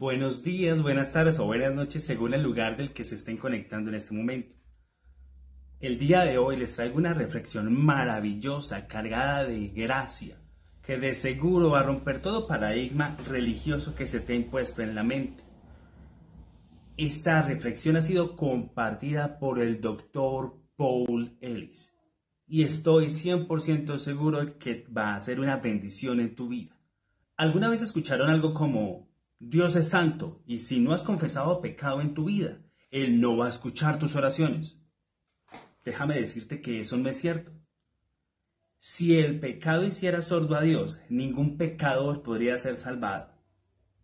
Buenos días, buenas tardes o buenas noches según el lugar del que se estén conectando en este momento. El día de hoy les traigo una reflexión maravillosa, cargada de gracia, que de seguro va a romper todo paradigma religioso que se te ha impuesto en la mente. Esta reflexión ha sido compartida por el doctor Paul Ellis y estoy 100% seguro que va a ser una bendición en tu vida. ¿Alguna vez escucharon algo como Dios es santo y si no has confesado pecado en tu vida, Él no va a escuchar tus oraciones? Déjame decirte que eso no es cierto. Si el pecado hiciera sordo a Dios, ningún pecador podría ser salvado.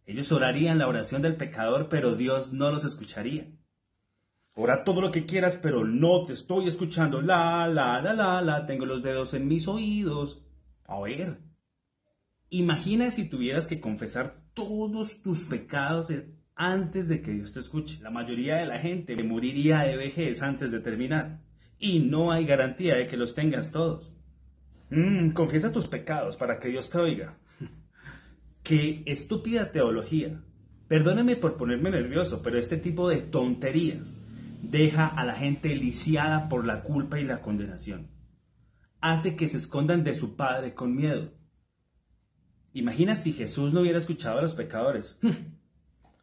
Ellos orarían la oración del pecador, pero Dios no los escucharía. Ora todo lo que quieras, pero no te estoy escuchando. La, la, la, la, la, tengo los dedos en mis oídos. A ver. Imagina si tuvieras que confesar todos tus pecados antes de que Dios te escuche. La mayoría de la gente moriría de vejez antes de terminar. Y no hay garantía de que los tengas todos. Mm, confiesa tus pecados para que Dios te oiga. Qué estúpida teología. Perdóneme por ponerme nervioso, pero este tipo de tonterías deja a la gente lisiada por la culpa y la condenación. Hace que se escondan de su Padre con miedo. Imagina si Jesús no hubiera escuchado a los pecadores.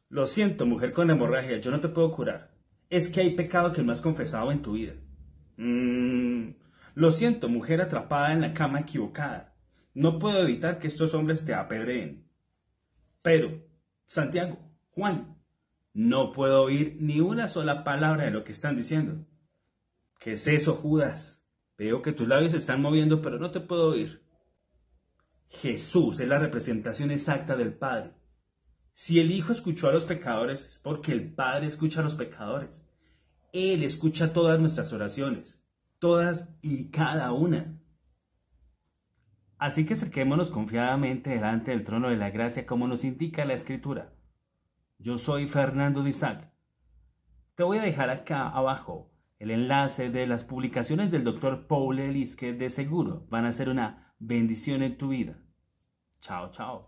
Lo siento, mujer con hemorragia, yo no te puedo curar. Es que hay pecado que no has confesado en tu vida. Mm, lo siento, mujer atrapada en la cama equivocada. No puedo evitar que estos hombres te apedreen. Pero, Santiago, Juan, no puedo oír ni una sola palabra de lo que están diciendo. ¿Qué es eso, Judas? Veo que tus labios se están moviendo, pero no te puedo oír. Jesús es la representación exacta del Padre. Si el Hijo escuchó a los pecadores, es porque el Padre escucha a los pecadores. Él escucha todas nuestras oraciones, todas y cada una. Así que acerquémonos confiadamente delante del trono de la gracia como nos indica la escritura. Yo soy Fernando de Isaac. Te voy a dejar acá abajo el enlace de las publicaciones del doctor Paul Ellis que de seguro van a ser una bendición en tu vida. 曹操。